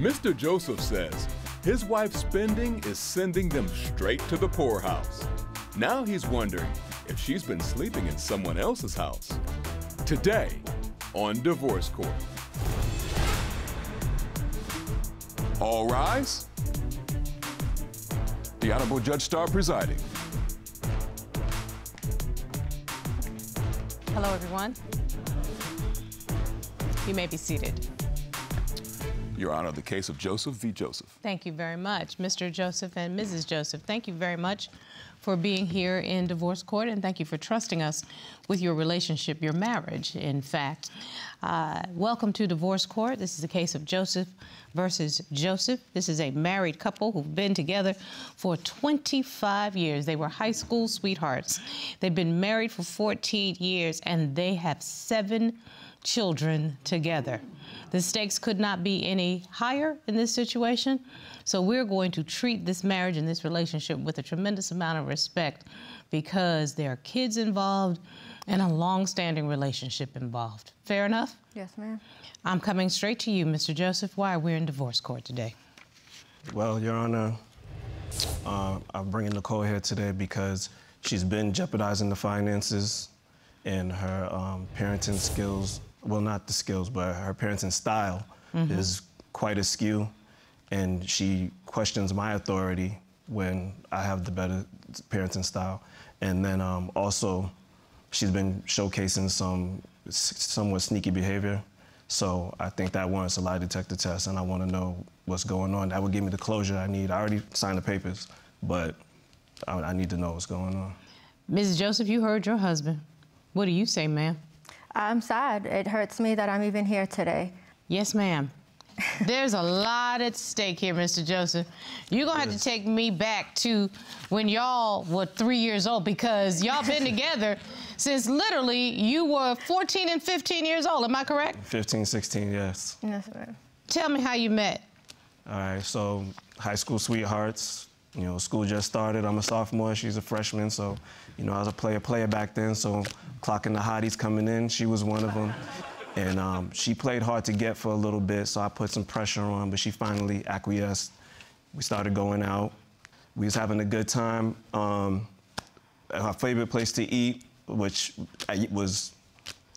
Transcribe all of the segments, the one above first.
Mr. Joseph says his wife's spending is sending them straight to the poorhouse. Now he's wondering if she's been sleeping in someone else's house. Today on Divorce Court. All rise. The Honorable Judge Star presiding. Hello, everyone. You may be seated. Your Honor, the case of Joseph v. Joseph. Thank you very much, Mr. Joseph and Mrs. Joseph. Thank you very much for being here in divorce court, and thank you for trusting us with your relationship, your marriage, in fact. Uh, welcome to divorce court. This is the case of Joseph versus Joseph. This is a married couple who've been together for 25 years. They were high school sweethearts. They've been married for 14 years, and they have seven children together. The stakes could not be any higher in this situation. So we're going to treat this marriage and this relationship with a tremendous amount of respect because there are kids involved and a long-standing relationship involved. Fair enough? Yes, ma'am. I'm coming straight to you, Mr. Joseph. Why are we in divorce court today? Well, Your Honor, uh, I'm bringing Nicole here today because she's been jeopardizing the finances and her um, parenting skills. Well, not the skills, but her parenting style mm-hmm. is quite askew and she questions my authority when I have the better parenting style. And then um, also, she's been showcasing some somewhat sneaky behavior. So I think that warrants a lie detector test, and I want to know what's going on. That would give me the closure I need. I already signed the papers, but I, I need to know what's going on. Mrs. Joseph, you heard your husband. What do you say, ma'am? I'm sad. It hurts me that I'm even here today. Yes, ma'am. There's a lot at stake here, Mr. Joseph. You're gonna have to take me back to when y'all were three years old because y'all been together since literally you were 14 and 15 years old. Am I correct? 15, 16, yes. Yes, ma'am. Tell me how you met. All right, so high school sweethearts. You know, school just started. I'm a sophomore. She's a freshman. So, you know, I was a player player back then. So, clocking the hotties coming in. She was one of them. And um, she played hard to get for a little bit, so I put some pressure on, but she finally acquiesced. We started going out. We was having a good time. Um, our favorite place to eat, which was,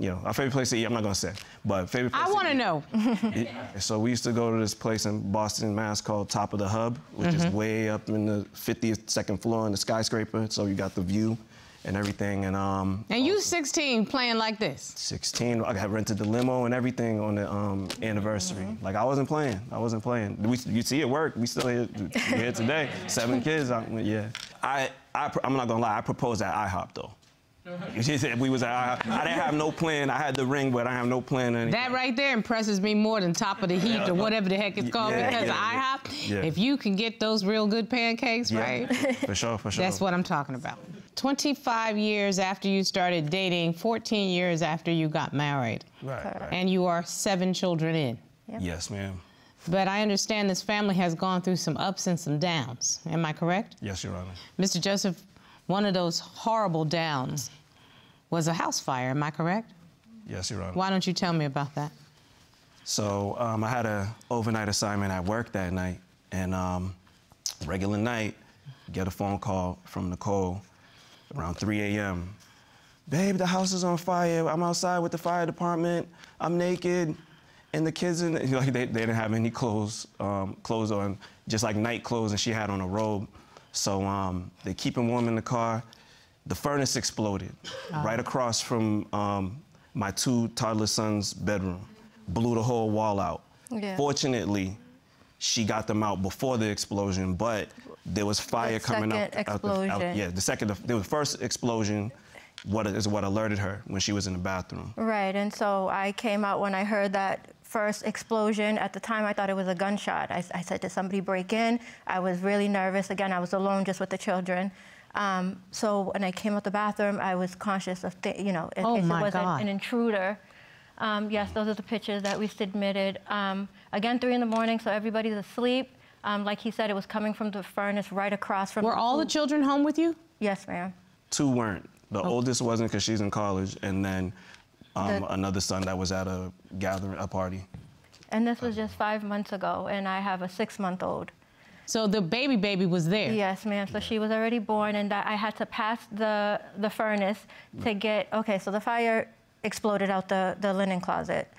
you know, our favorite place to eat, I'm not gonna say, but favorite place I wanna know. so we used to go to this place in Boston, Mass called Top of the Hub, which mm-hmm. is way up in the 52nd floor in the skyscraper, so you got the view and everything. And um. And you 16 playing like this? 16. I got rented the limo and everything on the um, anniversary. Mm -hmm. Like I wasn't playing. I wasn't playing. We, you see it work. We still here, here today. Seven kids. I, yeah. I, I I'm not gonna lie. I proposed at IHOP though. She said we was at IHOP. I didn't have no plan. I had the ring, but I have no plan. That right there impresses me more than top of the heap or whatever the heck it's called. Yeah, because yeah, IHOP, yeah. if you can get those real good pancakes, right? For sure, for sure. That's what I'm talking about. 25 years after you started dating, 14 years after you got married. Right, right. And you are seven children in. Yep. Yes, ma'am. But I understand this family has gone through some ups and some downs. Am I correct? Yes, Your Honor. Mr. Joseph, one of those horrible downs was a house fire. Am I correct? Yes, Your Honor. Why don't you tell me about that? So um, I had an overnight assignment at work that night, and um, regular night, get a phone call from Nicole around 3 a.m. Babe, the house is on fire. I'm outside with the fire department. I'm naked. And the kids, in, know, they, they didn't have any clothes, um, clothes on, just like night clothes, and she had on a robe. So um, they keep him warm in the car. The furnace exploded oh. right across from um, my two toddler sons' bedroom, blew the whole wall out. Yeah. Fortunately, she got them out before the explosion, but there was fire the coming out, out, out, Yeah, the second, there was first explosion. What is what alerted her when she was in the bathroom? Right, and so I came out when I heard that first explosion. At the time, I thought it was a gunshot. I, I said, "Did somebody break in?" I was really nervous. Again, I was alone, just with the children. Um, so when I came out the bathroom, I was conscious of, you know, in oh case it was an, an, intruder. Um, yes, those are the pictures that we submitted. Um, again, three in the morning, so everybody's asleep. Um, like he said, it was coming from the furnace right across from. Were the all the children home with you? Yes, ma'am. Two weren't. The oh. oldest wasn't because she's in college, and then um, the... another son that was at a gathering, a party. And this was just five months ago, and I have a six-month-old. So the baby baby was there. Yes, ma'am. So she was already born, and I had to pass the the furnace to get. Okay, so the fire exploded out the the linen closet,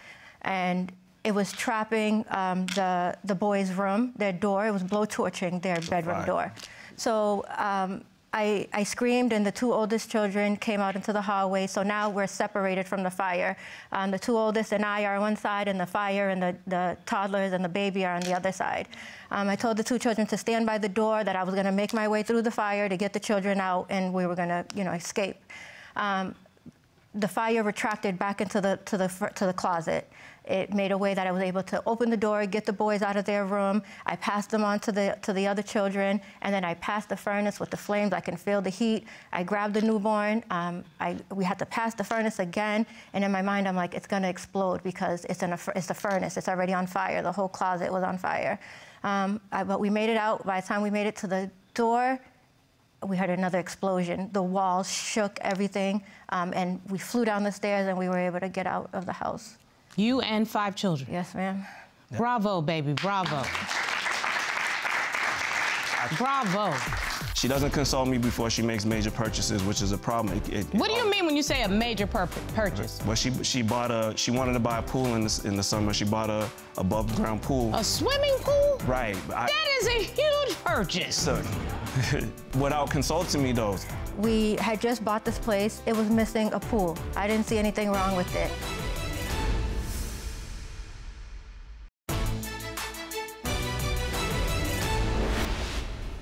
and it was trapping um, the the boys' room, their door. It was blow torching their bedroom fire. door. So um, I, I screamed, and the two oldest children came out into the hallway. So now we're separated from the fire. Um, the two oldest and I are on one side, and the fire and the, the toddlers and the baby are on the other side. Um, I told the two children to stand by the door, that I was going to make my way through the fire to get the children out, and we were going to, you know, escape. Um, the fire retracted back into the to the to the closet. It made a way that I was able to open the door, get the boys out of their room. I passed them on to the to the other children, and then I passed the furnace with the flames. I can feel the heat. I grabbed the newborn. Um, I we had to pass the furnace again, and in my mind, I'm like, it's gonna explode because it's in a it's a furnace. It's already on fire. The whole closet was on fire. Um, I, but we made it out. By the time we made it to the door, we heard another explosion. The walls shook, everything, um, and we flew down the stairs and we were able to get out of the house. You and five children. Yes, ma'am. Bravo, baby. Bravo. Bravo. She doesn't consult me before she makes major purchases, which is a problem. It- it- What do you mean when you say a major pur- purchase? Well, she she bought a she wanted to buy a pool in the in the summer. She bought a above ground pool. A swimming pool? Right. I, That is a huge purchase. so, without consulting me though. We had just bought this place. It was missing a pool. I didn't see anything wrong with it.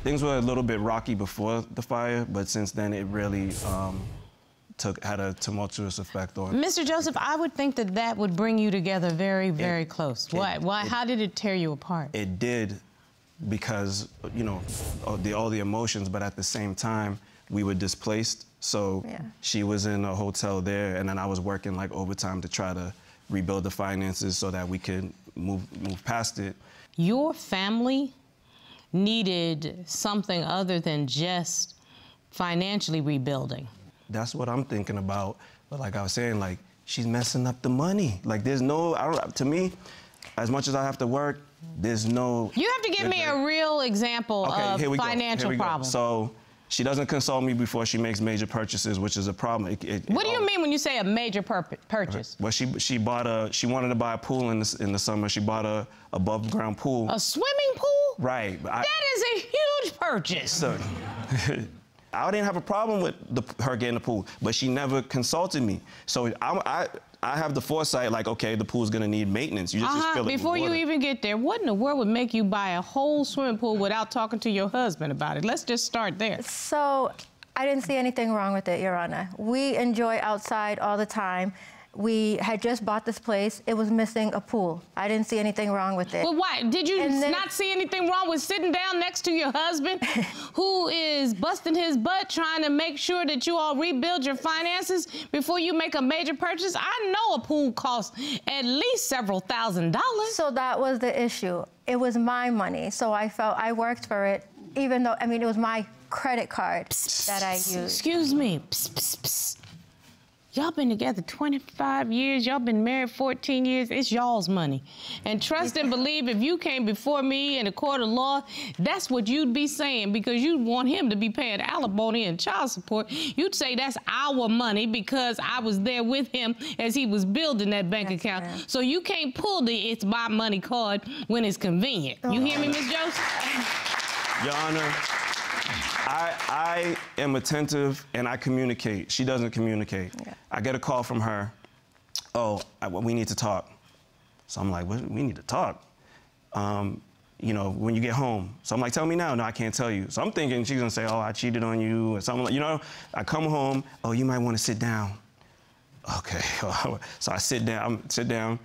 Things were a little bit rocky before the fire, but since then it really um, took had a tumultuous effect on. Mr. Joseph, I would think that that would bring you together very, very close. it- Why? Why? it- how did it tear you apart? It did because you know all the all the emotions, but at the same time we were displaced. So Yeah. she was in a hotel there, and then I was working like overtime to try to rebuild the finances so that we could move move past it. Your family needed something other than just financially rebuilding. That's what I'm thinking about. But like I was saying, like she's messing up the money. Like there's no, I don't. To me, as much as I have to work, there's no. You have to give me a real example Okay, of financial Here we go. problems. So she doesn't consult me before she makes major purchases, which is a problem. It- it- what do you mean when you say a major pur- purchase? Well, she she bought a she wanted to buy a pool in the in the summer. She bought a above ground pool. A swimming pool? Right. I, That is a huge purchase. so, I didn't have a problem with the, her getting the pool, but she never consulted me. So I, I I have the foresight, like, okay, the pool's gonna need maintenance. You just, just fill it with Before you even get there, what in the world would make you buy a whole swimming pool without talking to your husband about it? Let's just start there. So I didn't see anything wrong with it, Your Honor. We enjoy outside all the time. We had just bought this place. It was missing a pool. I didn't see anything wrong with it. But why? Did you then- not see anything wrong with sitting down next to your husband who is busting his butt trying to make sure that you all rebuild your finances before you make a major purchase? I know a pool costs at least several thousand dollars. So that was the issue. It was my money, so I felt I worked for it, even though I mean it was my credit card that I used. Excuse me. Psst, psst, psst. Y'all been together 25 years. Y'all been married 14 years. It's y'all's money. And trust and believe if you came before me in a court of law, that's what you'd be saying because you'd want him to be paying alimony and child support. You'd say that's our money because I was there with him as he was building that bank Yes, account. ma'am. So you can't pull the it's my money card when it's convenient. You oh. hear me, Miss Joseph? Your Honor, I, I am attentive and I communicate. She doesn't communicate. I get a call from her. Oh, I, well, we need to talk. So I'm like, what, we need to talk. Um, you know, when you get home. So I'm like, tell me now. No, I can't tell you. So I'm thinking she's gonna say, oh, I cheated on you or something like, you know. I come home. Oh, you might want to sit down. Okay. so I sit down. Sit down.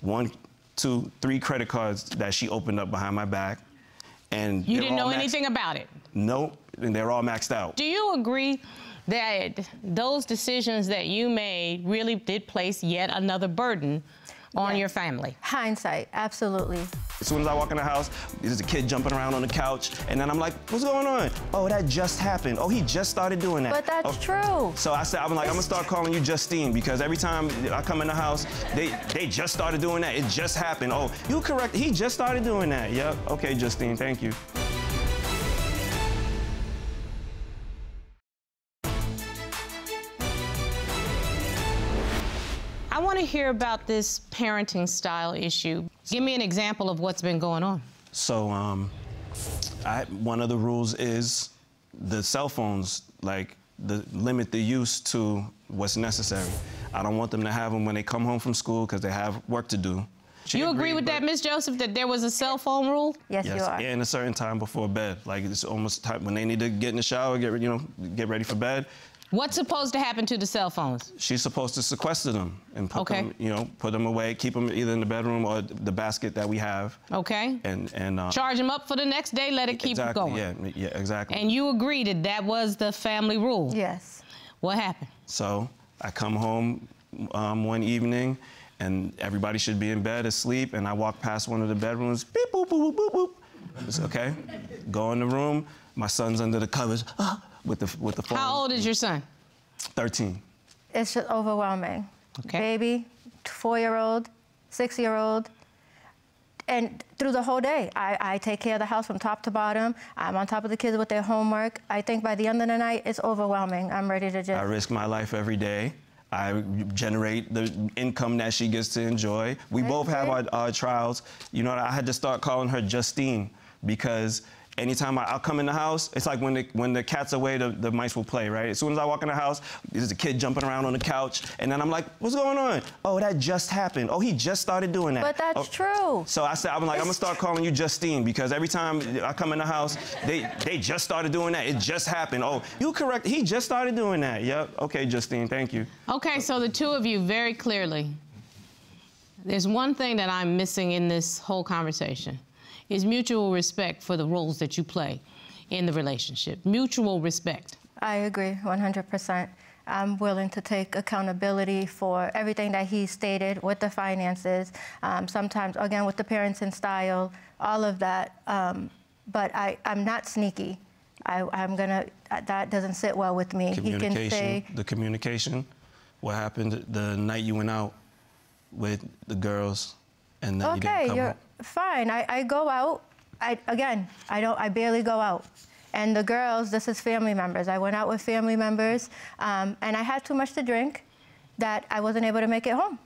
One, two, three credit cards that she opened up behind my back. And You didn't know anything about it. Nope, and they're all maxed out. Do you agree that those decisions that you made really did place yet another burden on Yes. your family? Hindsight, absolutely. As soon as I walk in the house, there's a kid jumping around on the couch, and then I'm like, what's going on? Oh, that just happened. Oh, he just started doing that. But that's oh. true. So I said, I'm like, I'm gonna start calling you Justine because every time I come in the house, they they just started doing that. It just happened. Oh, you correct. He just started doing that. Yep. Okay, Justine. Thank you. To hear about this parenting style issue. Give me an example of what's been going on. So, um, I, one of the rules is the cell phones, like, the, limit the use to what's necessary. I don't want them to have them when they come home from school because they have work to do. She you agree agreed, with that, but- Miss Joseph, that there was a cell phone rule? Yes, you are. and a certain time before bed. Like it's almost time when they need to get in the shower, get re- you know, get ready for bed. What's supposed to happen to the cell phones? She's supposed to sequester them and put Okay. them, you know, put them away, keep them either in the bedroom or the basket that we have. Okay. And and uh, Charge them up for the next day, let it keep exactly, going. Yeah, yeah, exactly. And you agreed that that was the family rule? Yes. What happened? So I come home um, one evening, and everybody should be in bed asleep, and I walk past one of the bedrooms, beep boop boop boop boop boop. It's okay. Go in the room. My son's under the covers ah, with the with the phone. How old is your son? 13. It's just overwhelming. Okay. Baby, four-year-old, six-year-old, and through the whole day, I, I take care of the house from top to bottom. I'm on top of the kids with their homework. I think by the end of the night, it's overwhelming. I'm ready to just. I risk my life every day. I generate the income that she gets to enjoy. We Right, both have our, our trials. You know, I had to start calling her Justine because anytime I, I'll come in the house, it's like when the when the cat's away, the, the mice will play, right? As soon as I walk in the house, there's a kid jumping around on the couch, and then I'm like, what's going on? Oh, that just happened. Oh, he just started doing that. But that's Oh, true. So I said, I'm like, I'm gonna start calling you Justine because every time I come in the house, they they just started doing that. It just happened. Oh, you correct. He just started doing that. Yep. Okay, Justine. Thank you. Okay, so the two of you very clearly, there's one thing that I'm missing in this whole conversation is mutual respect for the roles that you play in the relationship. Mutual respect. I agree 100%. I'm willing to take accountability for everything that he stated with the finances, um, sometimes, again, with the parenting style, all of that. Um, but I, I'm not sneaky. I, I'm going to, that doesn't sit well with me. He can Communication. say, The communication. What happened the night you went out with the girls, and then you didn't come you're home? Fine. I, I go out. I, again, I don't. I barely go out. And the girls, this is family members. I went out with family members, um, and I had too much to drink that I wasn't able to make it home.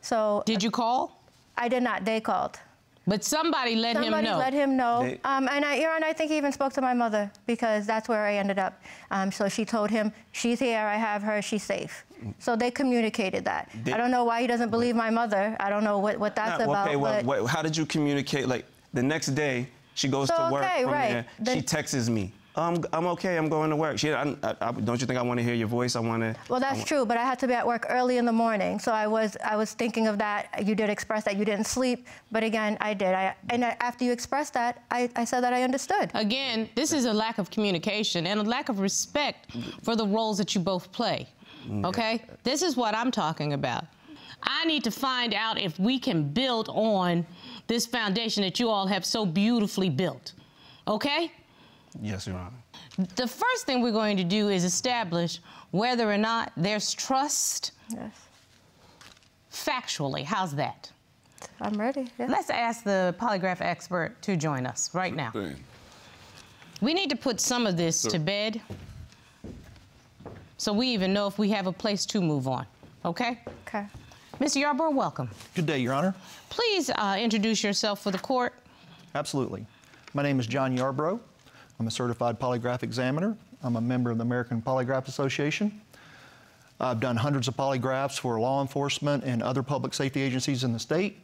So Did you call? I did not. They called. But somebody let Somebody him know. Somebody let him know. They- um, and I, Aaron, I think he even spoke to my mother because that's where I ended up. Um, so she told him, she's here, I have her, she's safe. So they communicated that. They- I don't know why he doesn't believe my mother. I don't know what, what that's Nah, about. okay, well, but what- how did you communicate? Like the next day, she goes So, to work okay, from right. there. The- she texts me. I'm, I'm okay. I'm going to work. She, I, I, I- don't you think I want to hear your voice? I want to. Well, that's true, but I had to be at work early in the morning, so I was I was thinking of that. You did express that you didn't sleep, but again, I did. I, and I, after you expressed that, I, I said that I understood. Again, this is a lack of communication and a lack of respect for the roles that you both play. Mm. Okay? This is what I'm talking about. I need to find out if we can build on this foundation that you all have so beautifully built. Okay? Yes, Your Honor. The first thing we're going to do is establish whether or not there's trust Yes, factually. How's that? I'm ready. Yeah. Let's ask the polygraph expert to join us right now. Thing. We need to put some of this to bed so we even know if we have a place to move on. Okay? Okay. Mr. Yarborough, welcome. Good day, Your Honor. Please uh, introduce yourself for the court. Absolutely. My name is John Yarbrough. I'm a certified polygraph examiner. I'm a member of the American Polygraph Association. I've done hundreds of polygraphs for law enforcement and other public safety agencies in the state,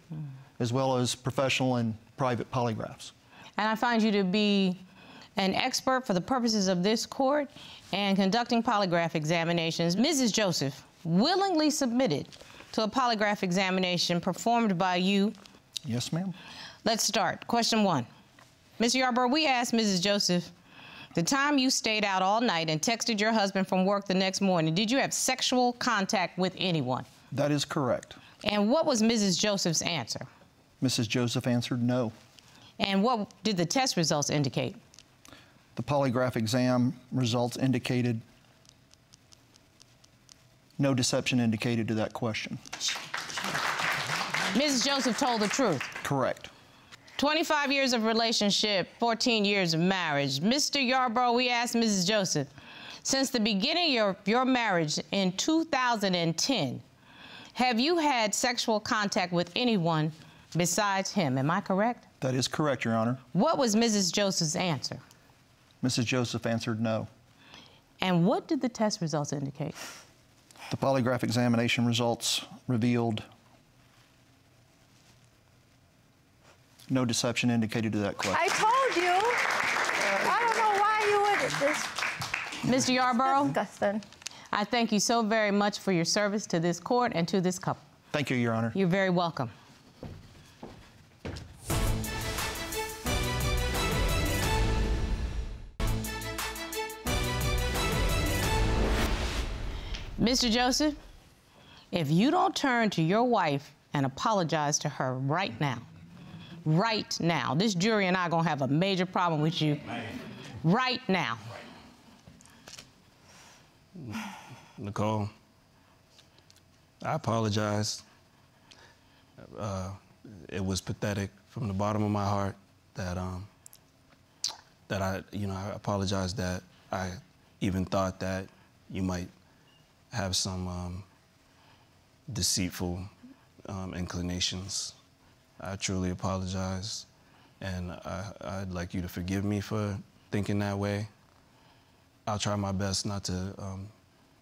as well as professional and private polygraphs. And I find you to be an expert for the purposes of this court and conducting polygraph examinations. Mrs. Joseph willingly submitted to a polygraph examination performed by you. Yes, ma'am. Let's start. Question one. Mr. Yarborough, we asked Mrs. Joseph the time you stayed out all night and texted your husband from work the next morning, did you have sexual contact with anyone? That is correct. And what was Mrs. Joseph's answer? Mrs. Joseph answered no. And what did the test results indicate? The polygraph exam results indicated no deception indicated to that question. Mrs. Joseph told the truth. Correct. 25 years of relationship, 14 years of marriage. Mr. Yarbrough, we asked Mrs. Joseph, since the beginning of your, your marriage in 2010, have you had sexual contact with anyone besides him? Am I correct? That is correct, Your Honor. What was Mrs. Joseph's answer? Mrs. Joseph answered no. And what did the test results indicate? The polygraph examination results revealed no deception indicated to that question. I told you. I don't know why you would. This Mr. Yarborough, disgusting. I thank you so very much for your service to this court and to this couple. Thank you, Your Honor. You're very welcome. Mr. Joseph, if you don't turn to your wife and apologize to her right now, right now, this jury and I are gonna have a major problem with you right now. Nicole, I apologize. Uh, it was pathetic from the bottom of my heart that um, that I, you know, I apologize that I even thought that you might have some um, deceitful um, inclinations. I truly apologize, and I, I'd like you to forgive me for thinking that way. I'll try my best not to um,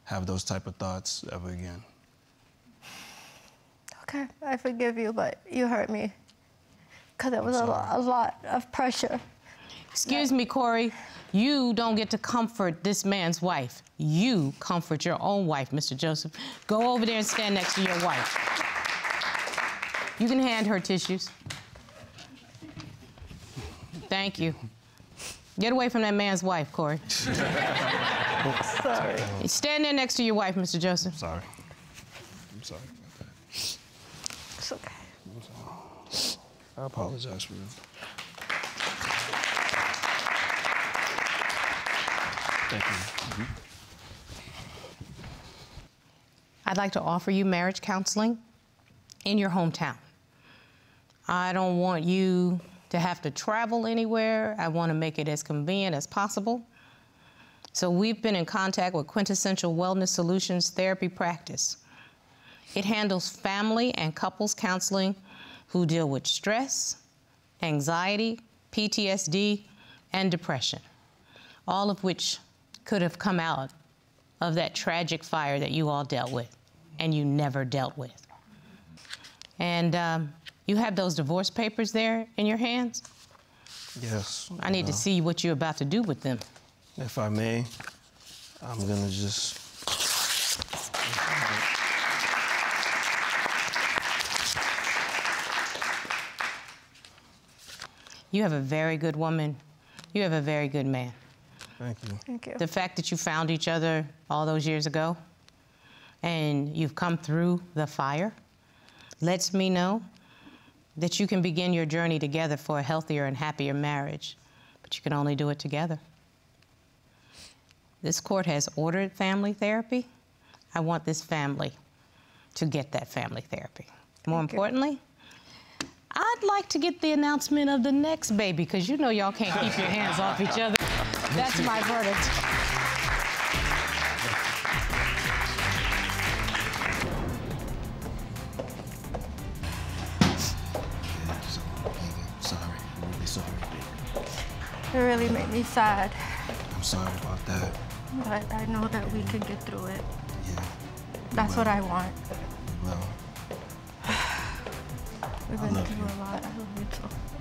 have those type of thoughts ever again. Okay, I forgive you, but you hurt me. Because it was a, a lot of pressure. Excuse me, Corey. You don't get to comfort this man's wife. You comfort your own wife, Mr. Joseph. Go over there and stand next to your wife. You can hand her tissues. Thank you. Get away from that man's wife, Corey. Sorry. Stand there next to your wife, Mr. Joseph. I'm Sorry. I'm sorry about that. It's okay. I apologize for that. Thank you. Mm-hmm. I'd like to offer you marriage counseling in your hometown. I don't want you to have to travel anywhere. I want to make it as convenient as possible. So we've been in contact with Quintessential Wellness Solutions Therapy Practice. It handles family and couples counseling who deal with stress, anxiety, PTSD, and depression, all of which could have come out of that tragic fire that you all dealt with and you never dealt with. And um, you have those divorce papers there in your hands? Yes. I need to uh, see what you're about to do with them. If I may, I'm gonna just. You have a very good woman. You have a very good man. Thank you. Thank you. The fact that you found each other all those years ago and you've come through the fire lets me know that you can begin your journey together for a healthier and happier marriage, but you can only do it together. This court has ordered family therapy. I want this family to get that family therapy. More Thank you. importantly, I'd like to get the announcement of the next baby because you know y'all can't keep your hands off each other. That's my verdict. Sorry. Really sorry. It really made me sad, I'm sorry about that. but I know that we can get through it. Yeah. That's what I want. Well, We've been through you. a lot. I love you